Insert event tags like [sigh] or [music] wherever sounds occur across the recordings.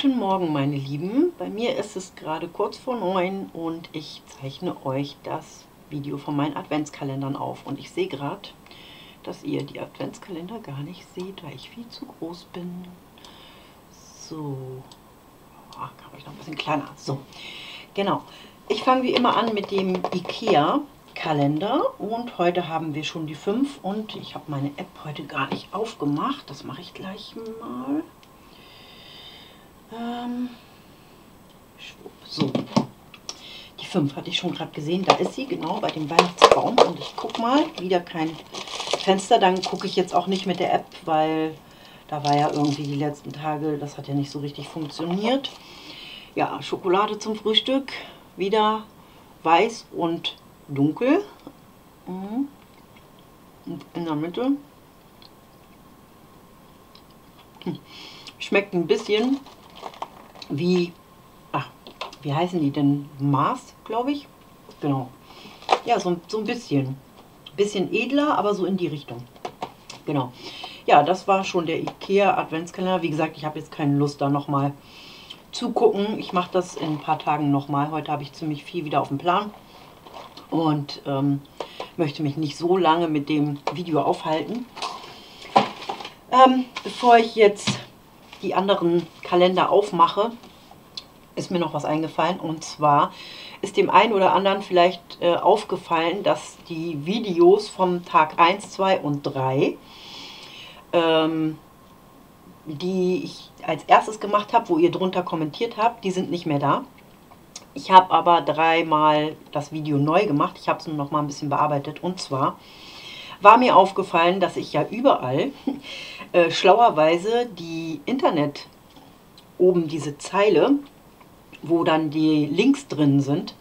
Guten Morgen, meine Lieben. Bei mir ist es gerade kurz vor neun und ich zeichne euch das Video von meinen Adventskalendern auf. Und ich sehe gerade, dass ihr die Adventskalender gar nicht seht, weil ich viel zu groß bin. So, oh, kann ich noch ein bisschen kleiner. So, genau. Ich fange wie immer an mit dem Ikea Kalender und heute haben wir schon die 5 und ich habe meine App heute gar nicht aufgemacht. Das mache ich gleich mal. Ähm, so, die 5 hatte ich schon gerade gesehen. Da ist sie, genau, bei dem Weihnachtsbaum. Und ich gucke mal, wieder kein Fenster. Dann gucke ich jetzt auch nicht mit der App, weil da war ja irgendwie die letzten Tage, das hat ja nicht so richtig funktioniert. Ja, Schokolade zum Frühstück. Wieder weiß und dunkel. Mhm. Und in der Mitte. Hm. Schmeckt ein bisschen wie, ach, wie heißen die denn? Mars, glaube ich. Genau. Ja, so, so ein bisschen. Bisschen edler, aber so in die Richtung. Genau. Ja, das war schon der Ikea Adventskalender. Wie gesagt, ich habe jetzt keine Lust, da nochmal zu gucken. Ich mache das in ein paar Tagen nochmal. Heute habe ich ziemlich viel wieder auf dem Plan. Und ähm, möchte mich nicht so lange mit dem Video aufhalten. Ähm, bevor ich jetzt die anderen Kalender aufmache, ist mir noch was eingefallen. Und zwar ist dem einen oder anderen vielleicht äh, aufgefallen, dass die Videos vom Tag 1, 2 und 3, ähm, die ich als erstes gemacht habe, wo ihr drunter kommentiert habt, die sind nicht mehr da. Ich habe aber dreimal das Video neu gemacht. Ich habe es nur noch mal ein bisschen bearbeitet. Und zwar war mir aufgefallen, dass ich ja überall [laughs] äh, schlauerweise die Internet oben diese Zeile, wo dann die Links drin sind,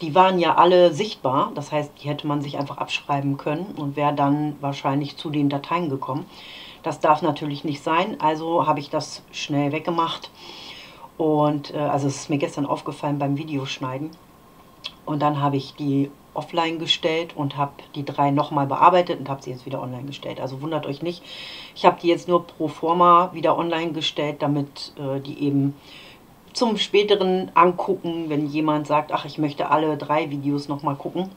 die waren ja alle sichtbar. Das heißt, die hätte man sich einfach abschreiben können und wäre dann wahrscheinlich zu den Dateien gekommen. Das darf natürlich nicht sein, also habe ich das schnell weggemacht. Und äh, also es ist mir gestern aufgefallen beim Videoschneiden. Und dann habe ich die offline gestellt und habe die drei nochmal bearbeitet und habe sie jetzt wieder online gestellt. Also wundert euch nicht. Ich habe die jetzt nur pro forma wieder online gestellt, damit äh, die eben zum späteren Angucken, wenn jemand sagt, ach, ich möchte alle drei Videos nochmal gucken,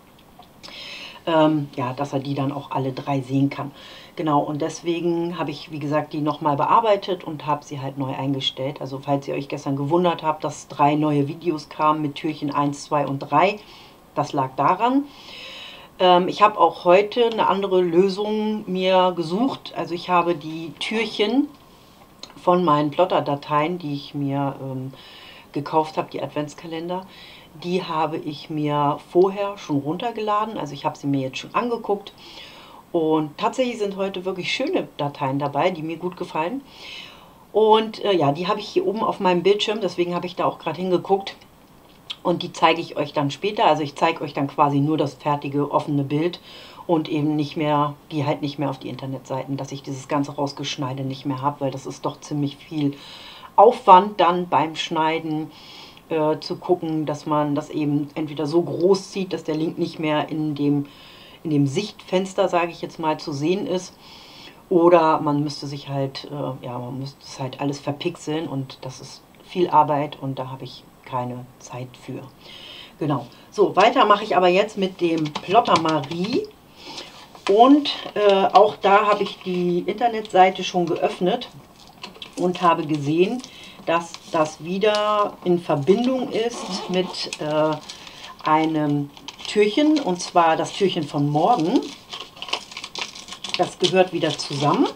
ähm, ja, dass er die dann auch alle drei sehen kann. Genau, und deswegen habe ich, wie gesagt, die nochmal bearbeitet und habe sie halt neu eingestellt. Also falls ihr euch gestern gewundert habt, dass drei neue Videos kamen mit Türchen 1, 2 und 3, das lag daran. Ähm, ich habe auch heute eine andere Lösung mir gesucht. Also ich habe die Türchen von meinen Plotter-Dateien, die ich mir ähm, gekauft habe, die Adventskalender, die habe ich mir vorher schon runtergeladen. Also ich habe sie mir jetzt schon angeguckt. Und tatsächlich sind heute wirklich schöne Dateien dabei, die mir gut gefallen. Und äh, ja, die habe ich hier oben auf meinem Bildschirm, deswegen habe ich da auch gerade hingeguckt. Und die zeige ich euch dann später. Also ich zeige euch dann quasi nur das fertige, offene Bild und eben nicht mehr, die halt nicht mehr auf die Internetseiten, dass ich dieses ganze Rausgeschneide nicht mehr habe, weil das ist doch ziemlich viel Aufwand dann beim Schneiden äh, zu gucken, dass man das eben entweder so groß zieht, dass der Link nicht mehr in dem, in dem Sichtfenster, sage ich jetzt mal, zu sehen ist. Oder man müsste sich halt, äh, ja, man müsste es halt alles verpixeln und das ist viel Arbeit und da habe ich keine Zeit für. Genau. So, weiter mache ich aber jetzt mit dem Plotter Marie. Und äh, auch da habe ich die Internetseite schon geöffnet und habe gesehen, dass das wieder in Verbindung ist mit äh, einem Türchen, und zwar das Türchen von morgen. Das gehört wieder zusammen.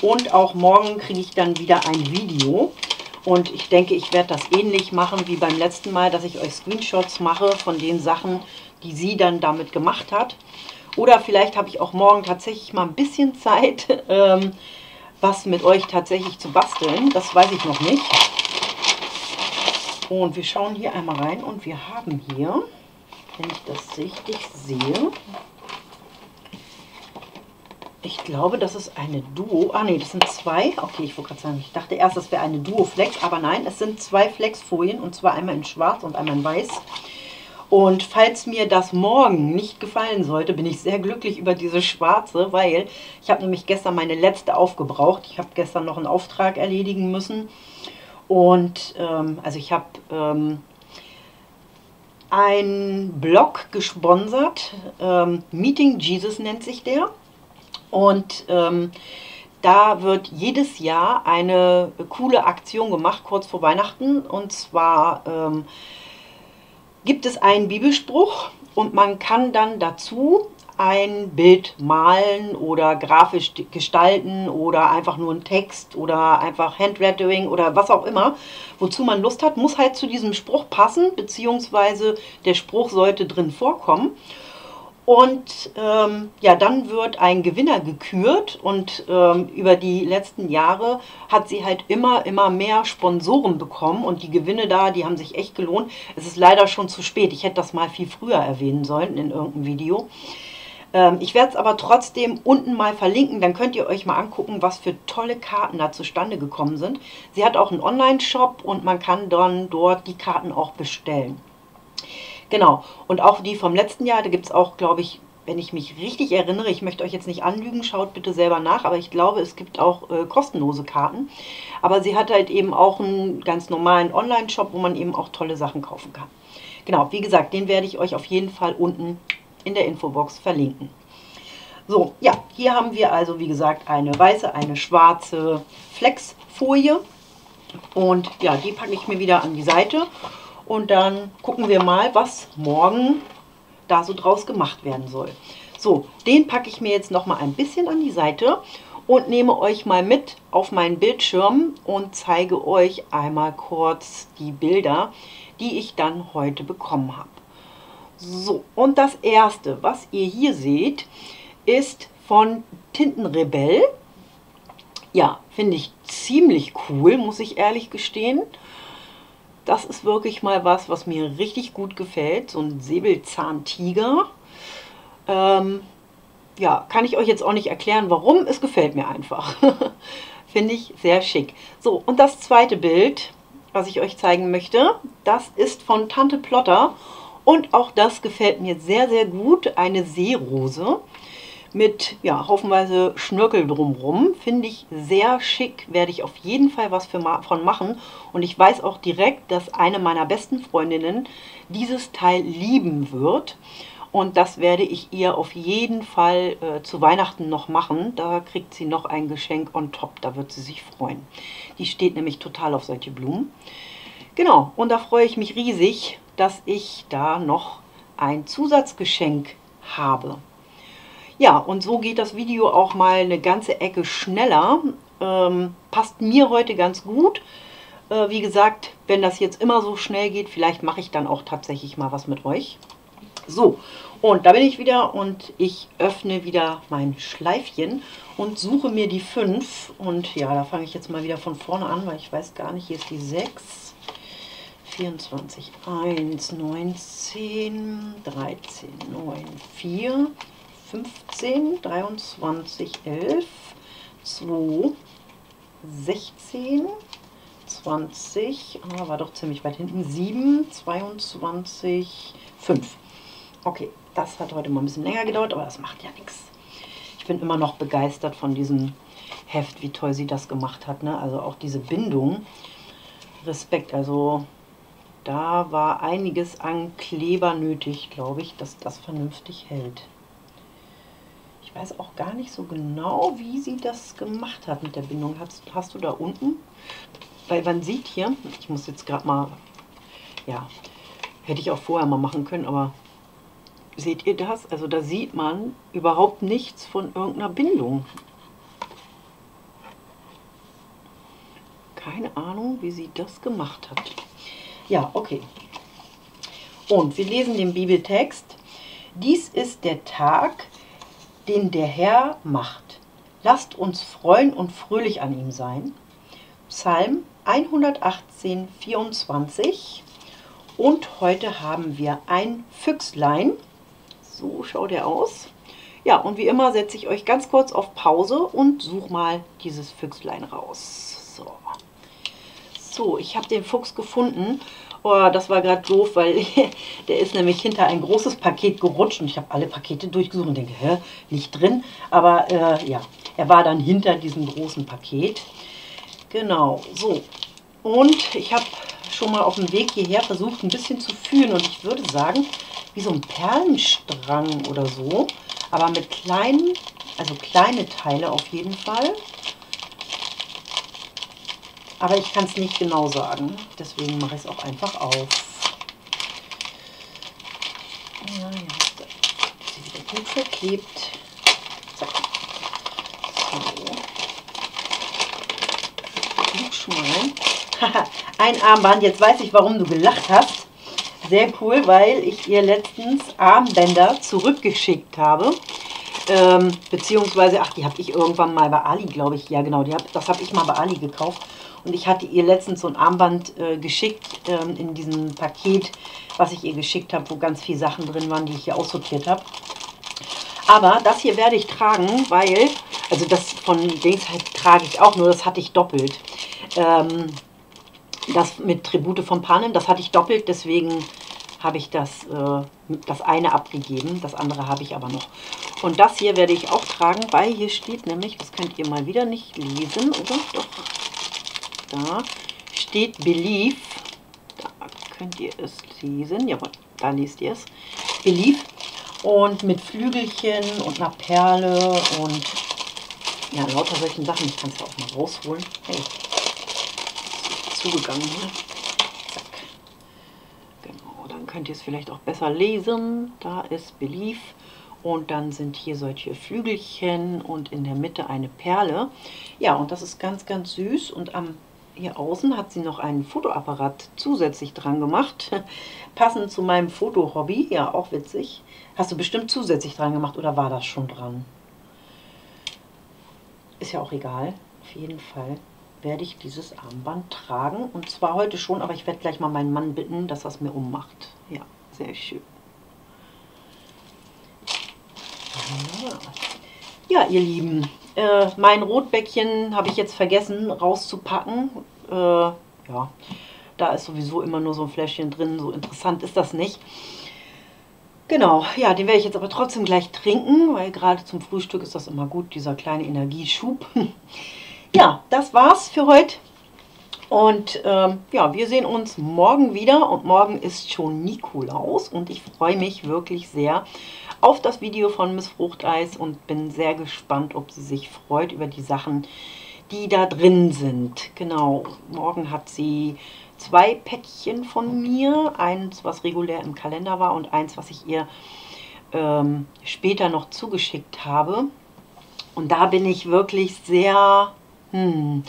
Und auch morgen kriege ich dann wieder ein Video. Und ich denke, ich werde das ähnlich machen wie beim letzten Mal, dass ich euch Screenshots mache von den Sachen, die sie dann damit gemacht hat. Oder vielleicht habe ich auch morgen tatsächlich mal ein bisschen Zeit, [laughs] ähm, was mit euch tatsächlich zu basteln. Das weiß ich noch nicht. Und wir schauen hier einmal rein und wir haben hier, wenn ich das richtig sehe, ich glaube, das ist eine Duo. Ah, nee, das sind zwei. Okay, ich wollte gerade sagen, ich dachte erst, das wäre eine Duo-Flex, aber nein, es sind zwei Flexfolien und zwar einmal in schwarz und einmal in weiß. Und falls mir das morgen nicht gefallen sollte, bin ich sehr glücklich über diese schwarze, weil ich habe nämlich gestern meine letzte aufgebraucht. Ich habe gestern noch einen Auftrag erledigen müssen Und ähm, also ich habe ähm, einen Blog gesponsert, ähm, Meeting Jesus nennt sich der. Und ähm, da wird jedes Jahr eine coole Aktion gemacht, kurz vor Weihnachten. Und zwar ähm, gibt es einen Bibelspruch und man kann dann dazu ein Bild malen oder grafisch gestalten oder einfach nur einen Text oder einfach Handlettering oder was auch immer, wozu man Lust hat, muss halt zu diesem Spruch passen, beziehungsweise der Spruch sollte drin vorkommen. Und ähm, ja, dann wird ein Gewinner gekürt und ähm, über die letzten Jahre hat sie halt immer, immer mehr Sponsoren bekommen und die Gewinne da, die haben sich echt gelohnt. Es ist leider schon zu spät. Ich hätte das mal viel früher erwähnen sollen in irgendeinem Video. Ähm, ich werde es aber trotzdem unten mal verlinken, dann könnt ihr euch mal angucken, was für tolle Karten da zustande gekommen sind. Sie hat auch einen Online-Shop und man kann dann dort die Karten auch bestellen. Genau. Und auch die vom letzten Jahr, da gibt es auch, glaube ich, wenn ich mich richtig erinnere, ich möchte euch jetzt nicht anlügen, schaut bitte selber nach, aber ich glaube, es gibt auch äh, kostenlose Karten. Aber sie hat halt eben auch einen ganz normalen Online-Shop, wo man eben auch tolle Sachen kaufen kann. Genau, wie gesagt, den werde ich euch auf jeden Fall unten in der Infobox verlinken. So, ja, hier haben wir also, wie gesagt, eine weiße, eine schwarze Flexfolie. Und ja, die packe ich mir wieder an die Seite. Und dann gucken wir mal, was morgen da so draus gemacht werden soll. So, den packe ich mir jetzt noch mal ein bisschen an die Seite und nehme euch mal mit auf meinen Bildschirm und zeige euch einmal kurz die Bilder, die ich dann heute bekommen habe. So, und das erste, was ihr hier seht, ist von Tintenrebell. Ja, finde ich ziemlich cool, muss ich ehrlich gestehen. Das ist wirklich mal was, was mir richtig gut gefällt. So ein Säbelzahntiger. Ähm, ja, kann ich euch jetzt auch nicht erklären, warum. Es gefällt mir einfach. [laughs] Finde ich sehr schick. So, und das zweite Bild, was ich euch zeigen möchte, das ist von Tante Plotter. Und auch das gefällt mir sehr, sehr gut. Eine Seerose mit ja, haufenweise Schnörkel drumrum. Finde ich sehr schick, werde ich auf jeden Fall was für, von machen. Und ich weiß auch direkt, dass eine meiner besten Freundinnen dieses Teil lieben wird. Und das werde ich ihr auf jeden Fall äh, zu Weihnachten noch machen. Da kriegt sie noch ein Geschenk on top, da wird sie sich freuen. Die steht nämlich total auf solche Blumen. Genau, und da freue ich mich riesig, dass ich da noch ein Zusatzgeschenk habe. Ja, und so geht das Video auch mal eine ganze Ecke schneller. Ähm, passt mir heute ganz gut. Äh, wie gesagt, wenn das jetzt immer so schnell geht, vielleicht mache ich dann auch tatsächlich mal was mit euch. So, und da bin ich wieder und ich öffne wieder mein Schleifchen und suche mir die 5. Und ja, da fange ich jetzt mal wieder von vorne an, weil ich weiß gar nicht, hier ist die 6. 24, 1, 19, 13, 9, 4, 15, 23, 11, 2, 16, 20, ah, war doch ziemlich weit hinten, 7, 22, 5. Okay, das hat heute mal ein bisschen länger gedauert, aber das macht ja nichts. Ich bin immer noch begeistert von diesem Heft, wie toll sie das gemacht hat. Ne? Also auch diese Bindung. Respekt, also da war einiges an Kleber nötig, glaube ich, dass das vernünftig hält. Ich weiß auch gar nicht so genau, wie sie das gemacht hat mit der Bindung. Hast, hast du da unten? Weil man sieht hier, ich muss jetzt gerade mal, ja, hätte ich auch vorher mal machen können, aber seht ihr das? Also da sieht man überhaupt nichts von irgendeiner Bindung. Keine Ahnung, wie sie das gemacht hat. Ja, okay. Und wir lesen den Bibeltext. Dies ist der Tag, den der Herr macht. Lasst uns freuen und fröhlich an ihm sein. Psalm 118, 24. Und heute haben wir ein Füchslein. So schaut er aus. Ja, und wie immer setze ich euch ganz kurz auf Pause und suche mal dieses Füchslein raus. So, so ich habe den Fuchs gefunden Oh, das war gerade doof, weil [laughs] der ist nämlich hinter ein großes Paket gerutscht und ich habe alle Pakete durchgesucht und denke, hä, nicht drin. Aber äh, ja, er war dann hinter diesem großen Paket. Genau, so. Und ich habe schon mal auf dem Weg hierher versucht, ein bisschen zu fühlen. Und ich würde sagen, wie so ein Perlenstrang oder so. Aber mit kleinen, also kleine Teile auf jeden Fall. Aber ich kann es nicht genau sagen. Deswegen mache ich es auch einfach auf. Ja, ja, ist sie wieder gut verklebt. Zack. So. schon mal rein. [laughs] Ein Armband. Jetzt weiß ich, warum du gelacht hast. Sehr cool, weil ich ihr letztens Armbänder zurückgeschickt habe. Ähm, beziehungsweise, ach, die habe ich irgendwann mal bei Ali, glaube ich. Ja, genau, die hab, das habe ich mal bei Ali gekauft. Und ich hatte ihr letztens so ein Armband äh, geschickt ähm, in diesem Paket, was ich ihr geschickt habe, wo ganz viele Sachen drin waren, die ich hier aussortiert habe. Aber das hier werde ich tragen, weil, also das von Dings halt trage ich auch, nur das hatte ich doppelt. Ähm, das mit Tribute von Panem, das hatte ich doppelt, deswegen habe ich das, äh, das eine abgegeben, das andere habe ich aber noch. Und das hier werde ich auch tragen, weil hier steht nämlich, das könnt ihr mal wieder nicht lesen, oder? Doch, da steht Belief. Da könnt ihr es lesen. Jawohl, da liest ihr es. Belief. Und mit Flügelchen und einer Perle und ja, lauter solchen Sachen. Ich kann es auch mal rausholen. Hey, zugegangen hier. Zack. Genau, dann könnt ihr es vielleicht auch besser lesen. Da ist Belief. Und dann sind hier solche Flügelchen und in der Mitte eine Perle. Ja, und das ist ganz, ganz süß. Und am hier außen hat sie noch einen Fotoapparat zusätzlich dran gemacht. [laughs] Passend zu meinem Fotohobby. Ja, auch witzig. Hast du bestimmt zusätzlich dran gemacht oder war das schon dran? Ist ja auch egal. Auf jeden Fall werde ich dieses Armband tragen. Und zwar heute schon, aber ich werde gleich mal meinen Mann bitten, dass er es mir ummacht. Ja, sehr schön. Ja, ihr Lieben, äh, mein Rotbäckchen habe ich jetzt vergessen rauszupacken. Äh, ja, da ist sowieso immer nur so ein Fläschchen drin. So interessant ist das nicht. Genau, ja, den werde ich jetzt aber trotzdem gleich trinken, weil gerade zum Frühstück ist das immer gut, dieser kleine Energieschub. [laughs] ja, das war's für heute. Und ähm, ja, wir sehen uns morgen wieder und morgen ist schon Nikolaus und ich freue mich wirklich sehr auf das Video von Miss Fruchteis und bin sehr gespannt, ob sie sich freut über die Sachen, die da drin sind. Genau, morgen hat sie zwei Päckchen von mir. Eins, was regulär im Kalender war und eins, was ich ihr ähm, später noch zugeschickt habe. Und da bin ich wirklich sehr... Hm,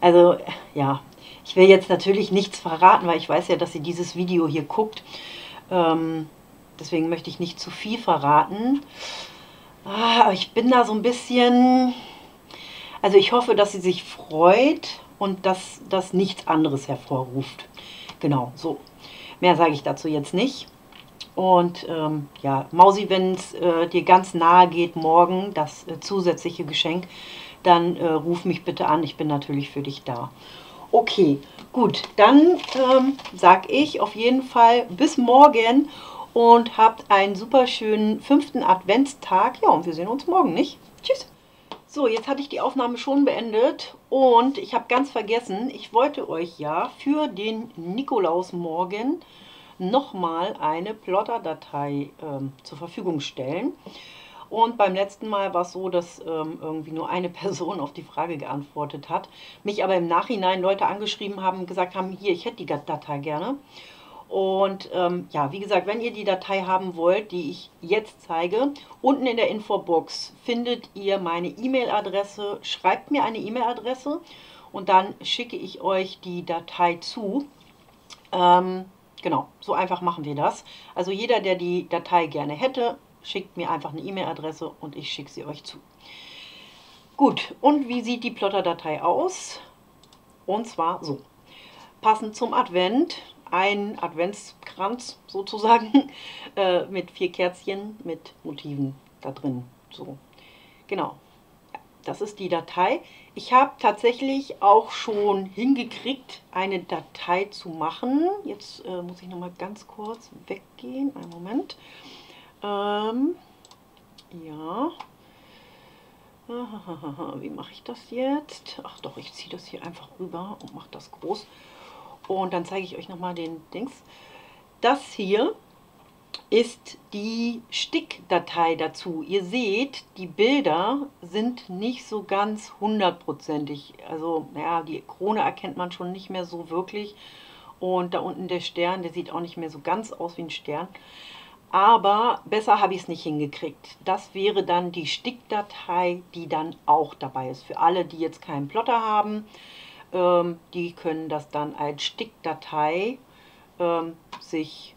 also, ja, ich will jetzt natürlich nichts verraten, weil ich weiß ja, dass sie dieses Video hier guckt. Ähm, deswegen möchte ich nicht zu viel verraten. Ah, aber ich bin da so ein bisschen also ich hoffe, dass sie sich freut und dass das nichts anderes hervorruft. Genau, so. Mehr sage ich dazu jetzt nicht. Und ähm, ja, Mausi, wenn es äh, dir ganz nahe geht, morgen das äh, zusätzliche Geschenk, dann äh, ruf mich bitte an. Ich bin natürlich für dich da. Okay, gut. Dann ähm, sage ich auf jeden Fall bis morgen und habt einen super schönen fünften Adventstag. Ja, und wir sehen uns morgen, nicht? Tschüss. So, jetzt hatte ich die Aufnahme schon beendet und ich habe ganz vergessen, ich wollte euch ja für den Nikolausmorgen nochmal eine Plotter-Datei ähm, zur Verfügung stellen. Und beim letzten Mal war es so, dass ähm, irgendwie nur eine [laughs] Person auf die Frage geantwortet hat, mich aber im Nachhinein Leute angeschrieben haben und gesagt haben, hier, ich hätte die Datei gerne. Und ähm, ja, wie gesagt, wenn ihr die Datei haben wollt, die ich jetzt zeige, unten in der Infobox findet ihr meine E-Mail-Adresse. Schreibt mir eine E-Mail-Adresse und dann schicke ich euch die Datei zu. Ähm, genau, so einfach machen wir das. Also jeder, der die Datei gerne hätte, schickt mir einfach eine E-Mail-Adresse und ich schicke sie euch zu. Gut, und wie sieht die Plotter-Datei aus? Und zwar so. Passend zum Advent ein Adventskranz sozusagen [laughs] äh, mit vier Kerzchen mit Motiven da drin. So, genau. das ist die Datei. Ich habe tatsächlich auch schon hingekriegt, eine Datei zu machen. Jetzt äh, muss ich noch mal ganz kurz weggehen. Einen Moment. Ähm, ja. [laughs] Wie mache ich das jetzt? Ach doch, ich ziehe das hier einfach rüber und mache das groß. Und dann zeige ich euch nochmal den Dings. Das hier ist die Stickdatei dazu. Ihr seht, die Bilder sind nicht so ganz hundertprozentig. Also, naja, die Krone erkennt man schon nicht mehr so wirklich. Und da unten der Stern, der sieht auch nicht mehr so ganz aus wie ein Stern. Aber besser habe ich es nicht hingekriegt. Das wäre dann die Stickdatei, die dann auch dabei ist. Für alle, die jetzt keinen Plotter haben, die können das dann als Stickdatei ähm, sich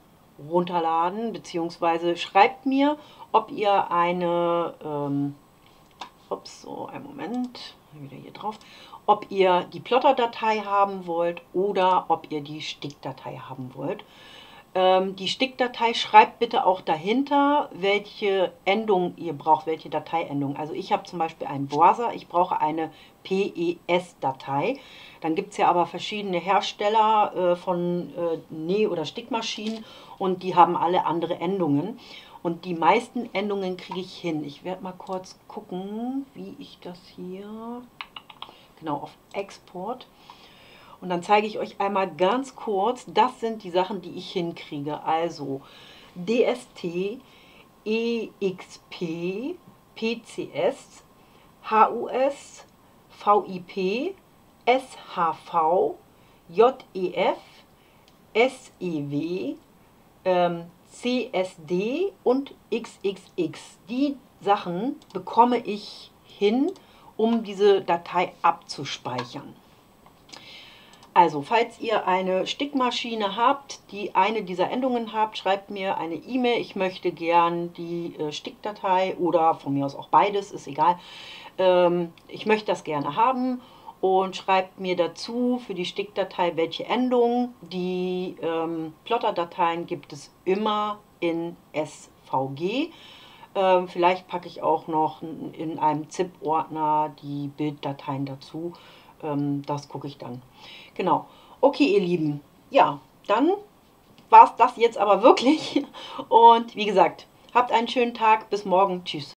runterladen, beziehungsweise schreibt mir, ob ihr eine, ähm, ups, so, einen Moment, wieder hier drauf, ob ihr die Plotter-Datei haben wollt oder ob ihr die Stickdatei haben wollt. Ähm, die Stickdatei schreibt bitte auch dahinter, welche Endung ihr braucht, welche Dateiendung. Also ich habe zum Beispiel einen Browser, ich brauche eine PES-Datei. Dann gibt es ja aber verschiedene Hersteller äh, von äh, Näh- oder Stickmaschinen und die haben alle andere Endungen. Und die meisten Endungen kriege ich hin. Ich werde mal kurz gucken, wie ich das hier, genau, auf Export. Und dann zeige ich euch einmal ganz kurz, das sind die Sachen, die ich hinkriege. Also DST, EXP, PCS, HUS, VIP, SHV, JEF, SEW, ähm, CSD und XXX. Die Sachen bekomme ich hin, um diese Datei abzuspeichern. Also, falls ihr eine Stickmaschine habt, die eine dieser Endungen habt, schreibt mir eine E-Mail. Ich möchte gern die äh, Stickdatei oder von mir aus auch beides, ist egal. Ähm, ich möchte das gerne haben und schreibt mir dazu für die Stickdatei welche Endung. Die ähm, Plotter-Dateien gibt es immer in SVG. Ähm, vielleicht packe ich auch noch in einem ZIP-Ordner die Bilddateien dazu. Ähm, das gucke ich dann. Genau. Okay, ihr Lieben. Ja, dann war es das jetzt aber wirklich. [laughs] Und wie gesagt, habt einen schönen Tag. Bis morgen. Tschüss.